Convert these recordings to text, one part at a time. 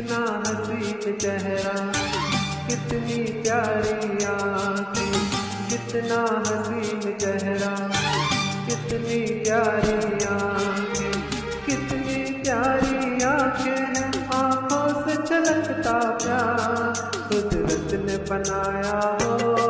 कितना हसीन चेहरा, कितनी प्यारी आँखें, कितना हसीन चेहरा, कितनी प्यारी आँखें, कितनी प्यारी आँखें हैं, आँखों से छलकता प्यार, कुदरत ने बनाया हो।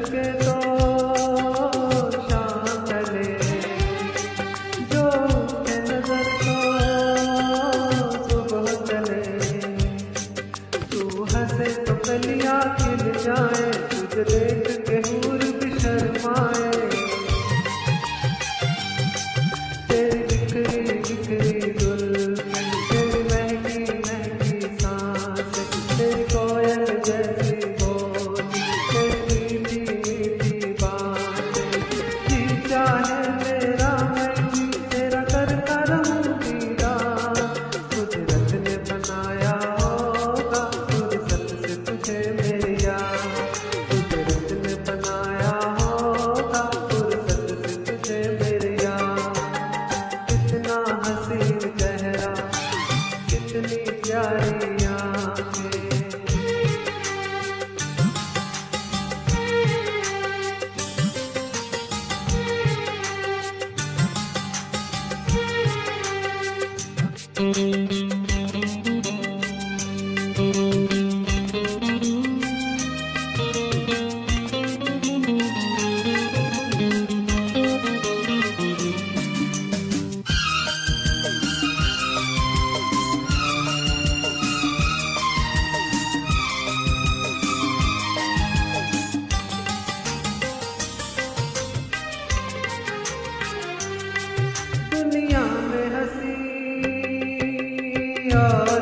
God.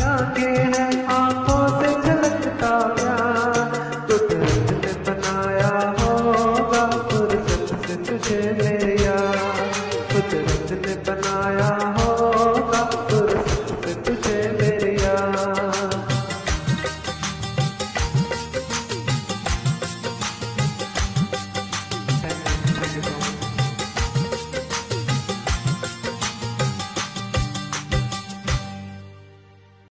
जाते हैं आँखों से बनाया होगा फुर्सत से तुझे कुदरत बनाया